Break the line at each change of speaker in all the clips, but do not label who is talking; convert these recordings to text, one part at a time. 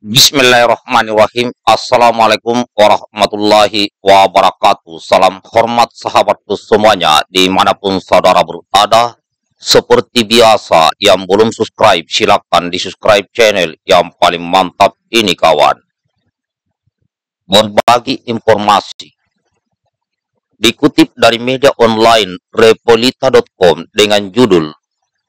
Bismillahirrahmanirrahim. Assalamualaikum warahmatullahi wabarakatuh. Salam hormat sahabatku semuanya di mana pun saudara berada. Seperti biasa, yang belum subscribe silakan di subscribe channel yang paling mantap ini kawan. Berbagi informasi. Dikutip dari media online repolita.com dengan judul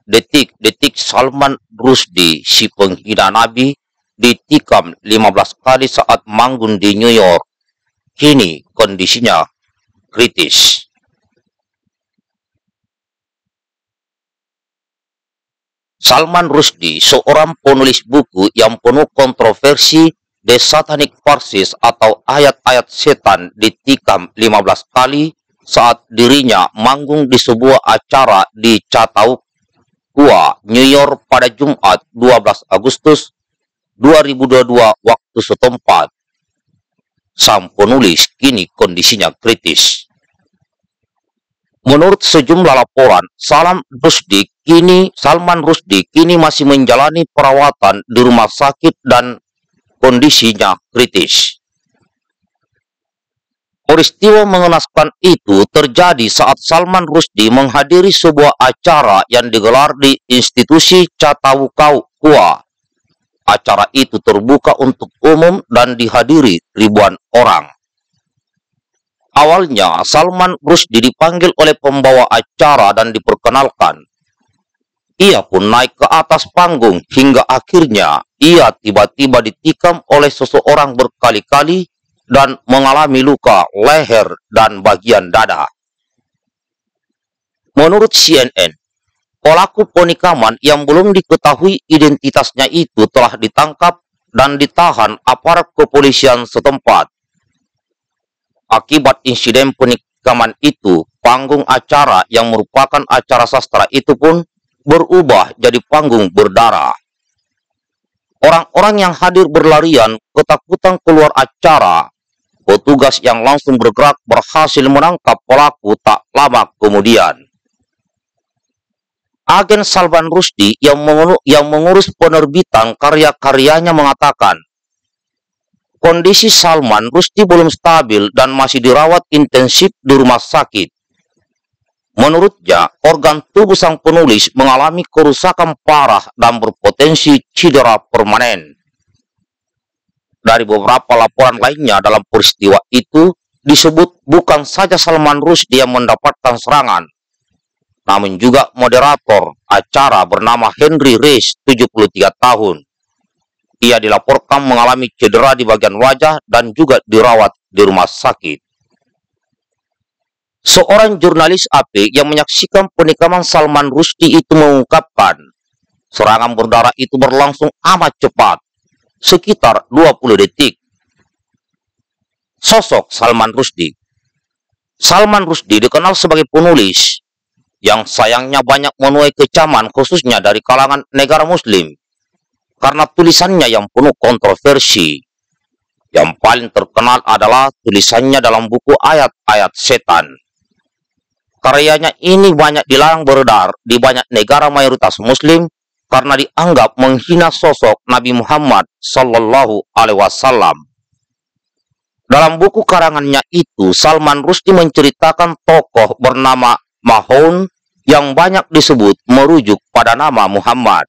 Detik-detik Salman Rusdi si penghina Nabi ditikam 15 kali saat manggung di New York. Kini kondisinya kritis. Salman Rushdie, seorang penulis buku yang penuh kontroversi The Satanic Verses atau ayat-ayat setan ditikam 15 kali saat dirinya manggung di sebuah acara di Chautauqua, New York pada Jumat 12 Agustus 2022 waktu setempat. Sang penulis kini kondisinya kritis. Menurut sejumlah laporan, Salam Rusdi kini Salman Rusdi kini masih menjalani perawatan di rumah sakit dan kondisinya kritis. Peristiwa mengenaskan itu terjadi saat Salman Rusdi menghadiri sebuah acara yang digelar di institusi Chautauqua Acara itu terbuka untuk umum dan dihadiri ribuan orang. Awalnya, Salman Rushdie dipanggil oleh pembawa acara dan diperkenalkan. Ia pun naik ke atas panggung hingga akhirnya ia tiba-tiba ditikam oleh seseorang berkali-kali dan mengalami luka leher dan bagian dada. Menurut CNN, Pelaku penikaman yang belum diketahui identitasnya itu telah ditangkap dan ditahan aparat kepolisian setempat. Akibat insiden penikaman itu, panggung acara yang merupakan acara sastra itu pun berubah jadi panggung berdarah. Orang-orang yang hadir berlarian ketakutan keluar acara. Petugas yang langsung bergerak berhasil menangkap pelaku tak lama kemudian agen Salman Rusdi yang, yang mengurus penerbitan karya-karyanya mengatakan, kondisi Salman Rusdi belum stabil dan masih dirawat intensif di rumah sakit. Menurutnya, organ tubuh sang penulis mengalami kerusakan parah dan berpotensi cedera permanen. Dari beberapa laporan lainnya dalam peristiwa itu, disebut bukan saja Salman Rusdi yang mendapatkan serangan, namun juga moderator acara bernama Henry Rees, 73 tahun. Ia dilaporkan mengalami cedera di bagian wajah dan juga dirawat di rumah sakit. Seorang jurnalis AP yang menyaksikan penikaman Salman Rushdie itu mengungkapkan, serangan berdarah itu berlangsung amat cepat, sekitar 20 detik. Sosok Salman Rushdie Salman Rushdie dikenal sebagai penulis, yang sayangnya banyak menuai kecaman khususnya dari kalangan negara muslim karena tulisannya yang penuh kontroversi. Yang paling terkenal adalah tulisannya dalam buku ayat-ayat setan. Karyanya ini banyak dilarang beredar di banyak negara mayoritas muslim karena dianggap menghina sosok Nabi Muhammad Sallallahu Alaihi Wasallam. Dalam buku karangannya itu, Salman Rushdie menceritakan tokoh bernama Mahon yang banyak disebut merujuk pada nama Muhammad.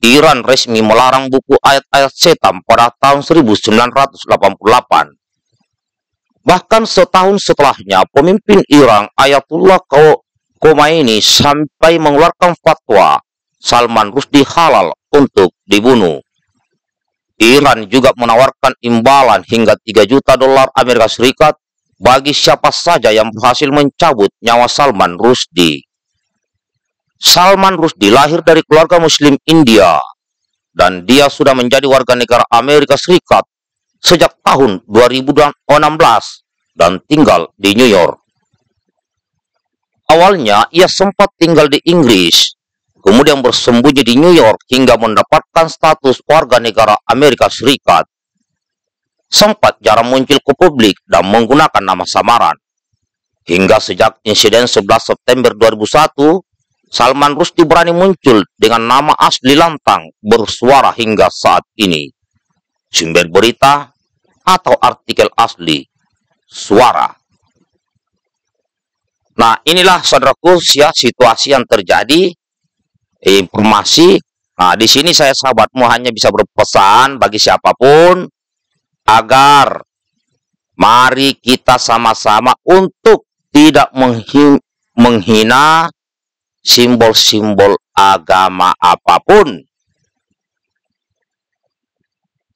Iran resmi melarang buku ayat-ayat setan pada tahun 1988. Bahkan setahun setelahnya, pemimpin Iran Ayatullah Khomeini sampai mengeluarkan fatwa Salman Rushdie halal untuk dibunuh. Iran juga menawarkan imbalan hingga 3 juta dolar Amerika Serikat bagi siapa saja yang berhasil mencabut nyawa Salman Rushdie. Salman Rushdie lahir dari keluarga muslim India dan dia sudah menjadi warga negara Amerika Serikat sejak tahun 2016 dan tinggal di New York. Awalnya ia sempat tinggal di Inggris, kemudian bersembunyi di New York hingga mendapatkan status warga negara Amerika Serikat sempat jarang muncul ke publik dan menggunakan nama samaran. Hingga sejak insiden 11 September 2001, Salman Rushdie berani muncul dengan nama asli lantang bersuara hingga saat ini. Sumber berita atau artikel asli suara. Nah, inilah saudaraku ya situasi yang terjadi. Informasi. Nah, di sini saya sahabatmu hanya bisa berpesan bagi siapa pun agar mari kita sama-sama untuk tidak menghina simbol-simbol agama apa pun.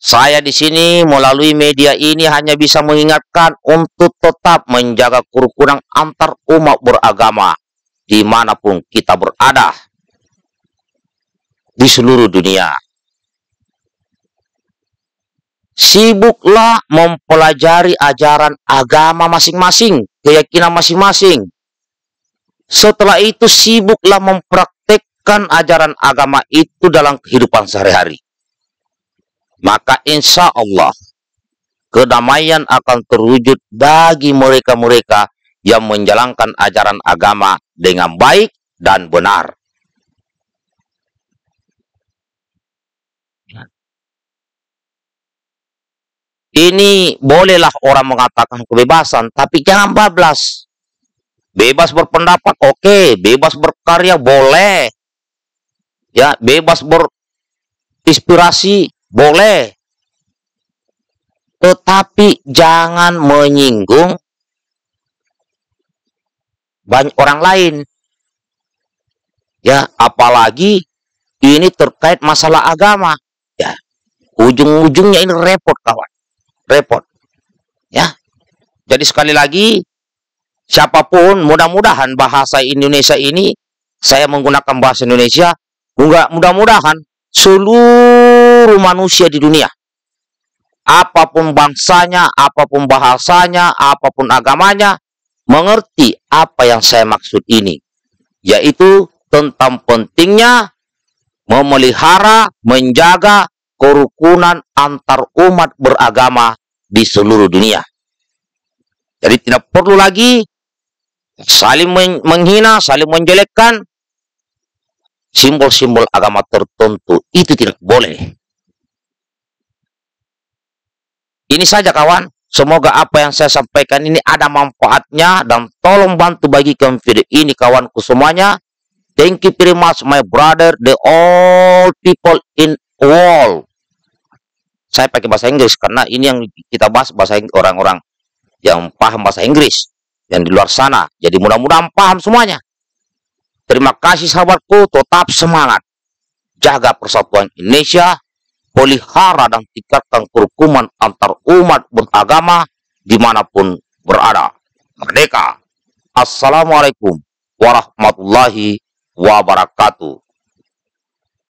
Saya di sini melalui media ini hanya bisa mengingatkan untuk tetap menjaga kerukunan antar umat beragama di mana pun kita berada di seluruh dunia. Sibuklah mempelajari ajaran agama masing-masing, keyakinan masing-masing, setelah itu sibuklah mempraktekkan ajaran agama itu dalam kehidupan sehari-hari. Maka insya Allah kedamaian akan terwujud bagi mereka-mereka yang menjalankan ajaran agama dengan baik dan benar. Ini bolehlah orang mengatakan kebebasan, tapi jangan bablas. Bebas berpendapat, oke. Okay. Bebas berkarya, boleh. Ya, bebas berinspirasi, boleh. Tetapi jangan menyinggung banyak orang lain. Ya, apalagi ini terkait masalah agama. Ya, ujung-ujungnya ini repot kawan. Repot. Ya. Jadi sekali lagi siapa pun mudah-mudahan bahasa Indonesia ini saya menggunakan bahasa Indonesia mudah-mudahan seluruh manusia di dunia apa pun bangsanya, apa pun bahasanya, apa pun agamanya mengerti apa yang saya maksud ini yaitu tentang pentingnya memelihara, menjaga kerukunan antar umat beragama di seluruh dunia. Jadi tidak perlu lagi saling menghina, saling menjelekkan simbol-simbol agama tertentu. Itu tidak boleh. Ini saja kawan. Semoga apa yang saya sampaikan ini ada manfaatnya dan tolong bantu bagikan video ini kawanku semuanya. Thank you very much my brother, the all people in world. Saya pakai bahasa Inggris karena ini yang kita bahas bahasa orang-orang yang paham bahasa Inggris yang di luar sana. Jadi mudah-mudahan paham semuanya. Terima kasih sahabatku, tetap semangat. Jaga persatuan Indonesia, pelihara dan tingkatkan kerukuman antar umat beragama di mana pun berada. Merdeka. Assalamualaikum warahmatullahi wabarakatuh.